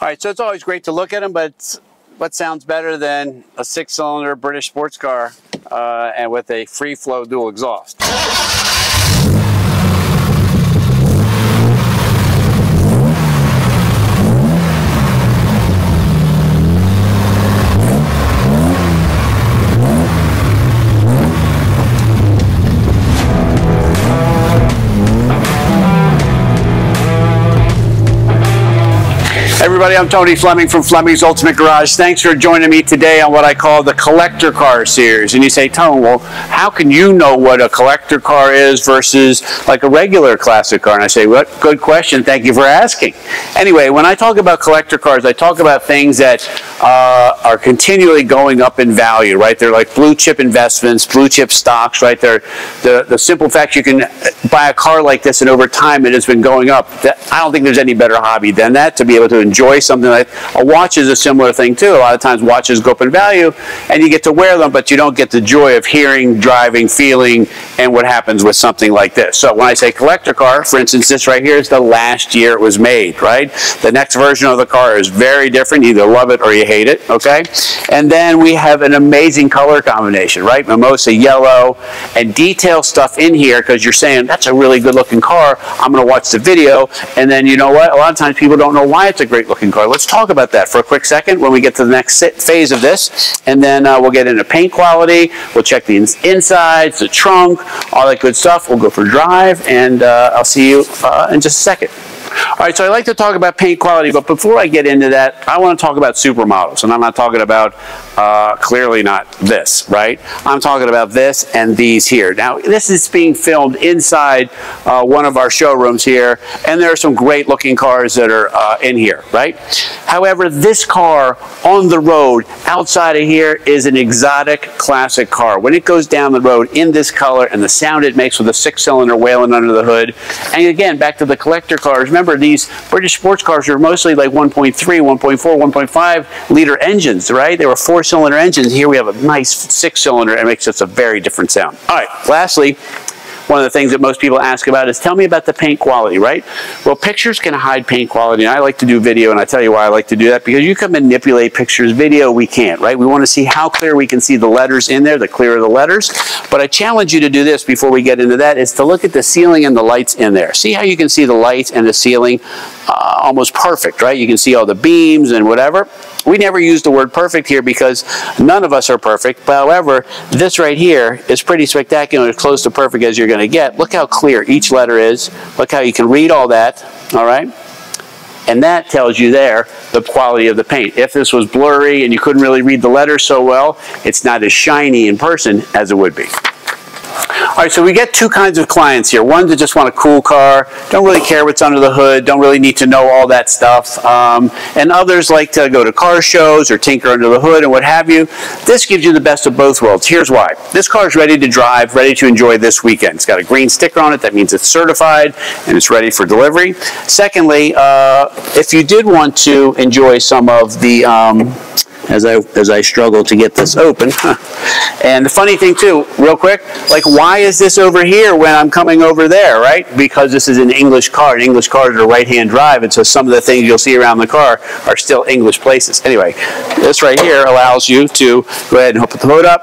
All right, so it's always great to look at them, but what sounds better than a six-cylinder British sports car uh, and with a free-flow dual exhaust? Everybody. I'm Tony Fleming from Fleming's Ultimate Garage. Thanks for joining me today on what I call the collector car series. And you say, Tony, well, how can you know what a collector car is versus like a regular classic car? And I say, what good question. Thank you for asking. Anyway, when I talk about collector cars, I talk about things that uh, are continually going up in value, right? They're like blue chip investments, blue chip stocks, right? They're the, the simple fact you can buy a car like this and over time it has been going up. I don't think there's any better hobby than that to be able to enjoy enjoy something like a watch is a similar thing too. A lot of times watches go up in value and you get to wear them, but you don't get the joy of hearing, driving, feeling, and what happens with something like this. So when I say collector car, for instance, this right here is the last year it was made, right? The next version of the car is very different. You either love it or you hate it, okay? And then we have an amazing color combination, right? Mimosa yellow and detail stuff in here because you're saying, that's a really good looking car. I'm going to watch the video. And then you know what? A lot of times people don't know why it's a great looking car. Let's talk about that for a quick second when we get to the next phase of this. And then uh, we'll get into paint quality. We'll check the ins insides, the trunk, all that good stuff. We'll go for drive, and uh, I'll see you uh, in just a second. All right, so I like to talk about paint quality, but before I get into that, I want to talk about supermodels. And I'm not talking about, uh, clearly not this, right? I'm talking about this and these here. Now, this is being filmed inside uh, one of our showrooms here, and there are some great looking cars that are uh, in here, right? However, this car on the road outside of here is an exotic classic car. When it goes down the road in this color and the sound it makes with a six cylinder Whelen under the hood, and again, back to the collector cars, remember these British sports cars are mostly like 1.3, 1.4, 1.5 liter engines, right? They were four cylinder engines. Here we have a nice six cylinder and it makes just a very different sound. All right, lastly, one of the things that most people ask about is tell me about the paint quality, right? Well, pictures can hide paint quality, and I like to do video, and I tell you why I like to do that, because you can manipulate pictures. Video, we can't, right? We want to see how clear we can see the letters in there, the clearer the letters. But I challenge you to do this before we get into that, is to look at the ceiling and the lights in there. See how you can see the lights and the ceiling uh, almost perfect, right? You can see all the beams and whatever. We never use the word perfect here because none of us are perfect. However, this right here is pretty spectacular, as close to perfect as you're going to get. Look how clear each letter is. Look how you can read all that, all right? And that tells you there the quality of the paint. If this was blurry and you couldn't really read the letters so well, it's not as shiny in person as it would be. All right, so we get two kinds of clients here. One that just want a cool car, don't really care what's under the hood, don't really need to know all that stuff. Um, and others like to go to car shows or tinker under the hood and what have you. This gives you the best of both worlds. Here's why. This car is ready to drive, ready to enjoy this weekend. It's got a green sticker on it. That means it's certified and it's ready for delivery. Secondly, uh, if you did want to enjoy some of the um, as I as I struggle to get this open. and the funny thing too, real quick, like why is this over here when I'm coming over there, right? Because this is an English car. and English cars are right-hand drive, and so some of the things you'll see around the car are still English places. Anyway, this right here allows you to go ahead and put the hood up.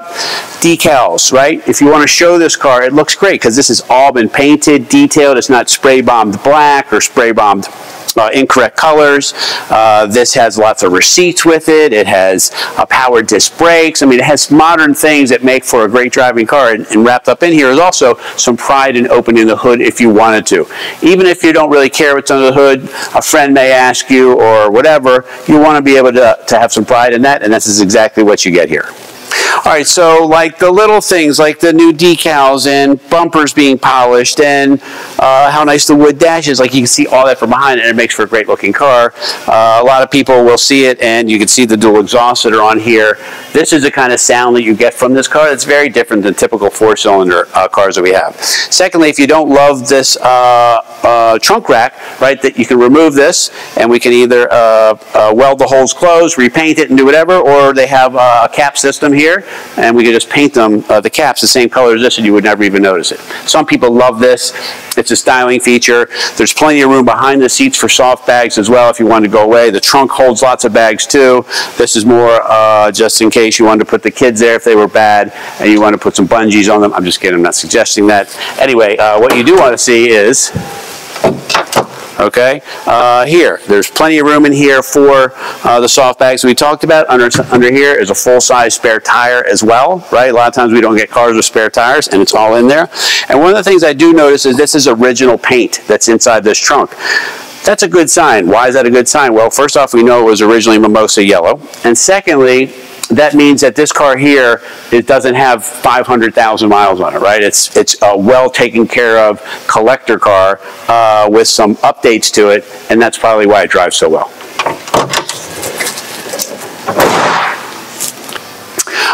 Decals, right? If you want to show this car, it looks great because this has all been painted, detailed. It's not spray bombed black or spray bombed uh, incorrect colors. Uh, this has lots of receipts with it. It has uh, power disc brakes. I mean, it has modern things that make for a great driving car. And, and, wrapped up in here is also some pride in opening the hood if you wanted to. Even if you don't really care what's under the hood, a friend may ask you or whatever, you want to be able to, to have some pride in that, and this is exactly what you get here. All right, so like the little things, like the new decals and bumpers being polished, and uh, how nice the wood dash is. Like you can see all that from behind, and it makes for a great looking car. Uh, a lot of people will see it, and you can see the dual exhausts that are on here. This is the kind of sound that you get from this car. It's very different than typical four-cylinder uh, cars that we have. Secondly, if you don't love this uh, uh, trunk rack, right, that you can remove this, and we can either uh, weld the holes closed, repaint it, and do whatever, or they have a cap system here, and we can just paint them, the caps, the same color as this, and you would never even notice it. Some people love this. It's It's a styling feature. There's plenty of room behind the seats for soft bags as well if you want to go away. The trunk holds lots of bags too. This is more uh, just in case you wanted to put the kids there if they were bad and you want to put some bungees on them. I'm just kidding. I'm not suggesting that. Anyway, uh, what you do want to see is okay? Uh, here, there's plenty of room in here for uh, the soft bags we talked about. Under, under here is a full-size spare tire as well, right? A lot of times we don't get cars with spare tires, and it's all in there. And one of the things I do notice is this is original paint that's inside this trunk. That's a good sign. Why is that a good sign? Well, first off, we know it was originally Mimosa yellow. And secondly, that means that this car here, it doesn't have 500,000 miles on it, right? It's, it's a well taken care of collector car uh, with some updates to it, and that's probably why it drives so well.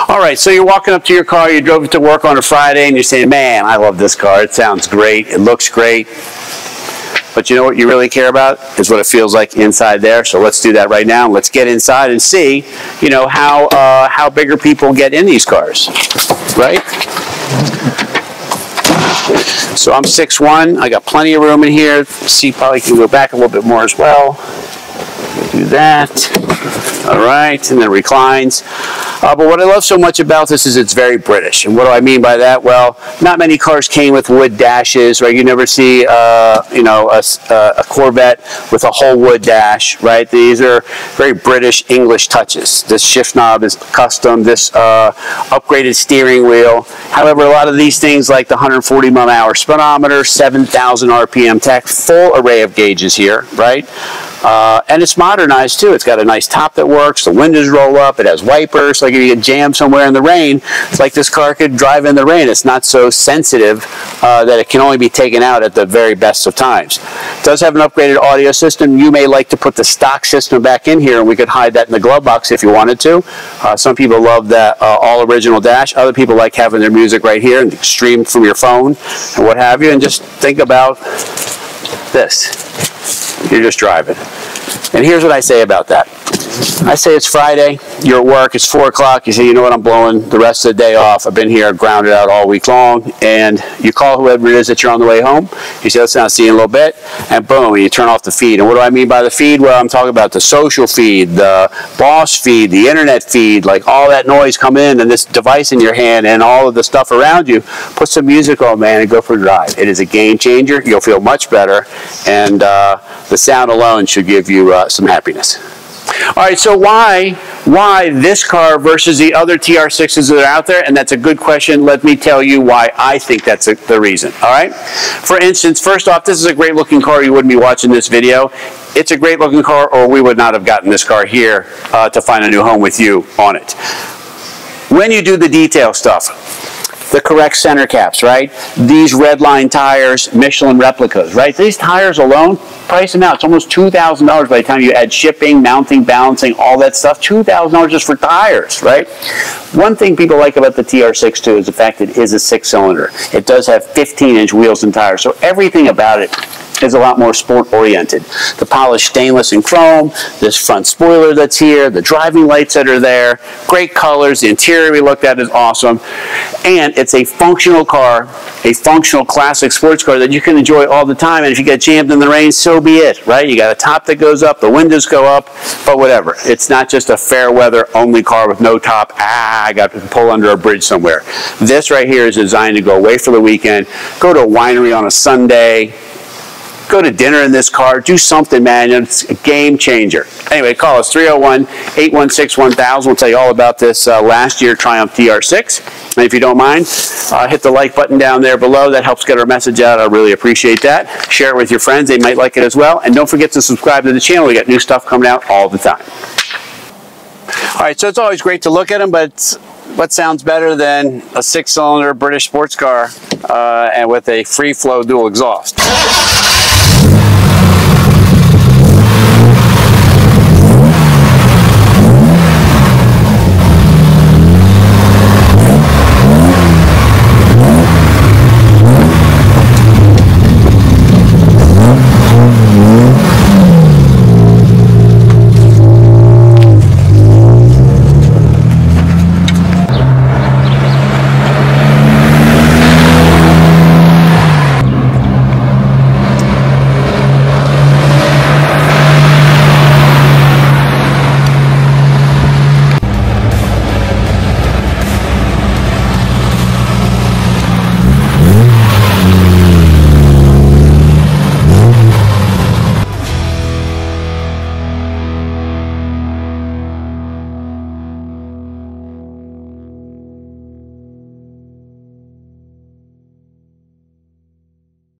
All right, so you're walking up to your car, you drove it to work on a Friday, and you're saying, man, I love this car. It sounds great. It looks great. But you know what you really care about is what it feels like inside there. So let's do that right now. Let's get inside and see, you know, how uh, how bigger people get in these cars, right? So I'm 6'1". I got plenty of room in here. Seat probably can go back a little bit more as well. Do that. All right, and then reclines. Uh, but what I love so much about this is it's very British. And what do I mean by that? Well, not many cars came with wood dashes, right? You never see, uh, you know, a, a, Corvette with a whole wood dash, right? These are very British English touches. This shift knob is custom. This uh, upgraded steering wheel. However, a lot of these things like the 140 mile hour speedometer, 7,000 RPM tach, full array of gauges here, right? Uh, and it's modernized too. It's got a nice top that works. The windows roll up. It has wipers. Like if you get jammed somewhere in the rain, it's like this car could drive in the rain. It's not so sensitive uh, that it can only be taken out at the very best of times. It does have an upgraded audio system. You may like to put the stock system back in here and we could hide that in the glove box if you wanted to. Uh, some people love that uh, all original dash. Other people like having their music right here and stream from your phone and what have you. And just think about this. You're just driving. And here's what I say about that. I say it's Friday, you're at work, it's 4 o'clock, you say, you know what, I'm blowing the rest of the day off. I've been here grounded out all week long. And you call whoever it is that you're on the way home. You say, let's not see you in a little bit. And boom, you turn off the feed. And what do I mean by the feed? Well, I'm talking about the social feed, the boss feed, the internet feed, like all that noise come in and this device in your hand and all of the stuff around you. Put some music on, man, and go for a drive. It is a game changer. You'll feel much better. And uh, the sound alone should give you uh, some happiness. All right, so why why this car versus the other TR6s that are out there? And that's a good question. Let me tell you why I think that's a, the reason. All right. For instance, first off, this is a great looking car. You wouldn't be watching this video. It's a great looking car, or we would not have gotten this car here uh, to find a new home with you on it. When you do the detail stuff, the correct center caps, right? These red line tires, Michelin replicas, right? These tires alone, price them out. It's almost $2,000 by the time you add shipping, mounting, balancing, all that stuff. $2,000 just for tires, right? One thing people like about the TR6 too is the fact it is a six cylinder. It does have 15 inch wheels and tires. So everything about it is a lot more sport oriented. The polished stainless and chrome, this front spoiler that's here, the driving lights that are there, great colors, the interior we looked at is awesome, and it's a functional car, a functional classic sports car that you can enjoy all the time, and if you get jammed in the rain, so be it, right? You got a top that goes up, the windows go up, but whatever. It's not just a fair weather only car with no top, ah, I got to pull under a bridge somewhere. This right here is designed to go away for the weekend, go to a winery on a Sunday, go to dinner in this car, do something, man. It's a game changer. Anyway, call us 301-816-1000. We'll tell you all about this uh, last year Triumph TR6. And if you don't mind, uh, hit the like button down there below. That helps get our message out. I really appreciate that. Share it with your friends. They might like it as well. And don't forget to subscribe to the channel. We got new stuff coming out all the time. All right, so it's always great to look at them, but what sounds better than a six-cylinder British sports car uh, and with a free-flow dual exhaust?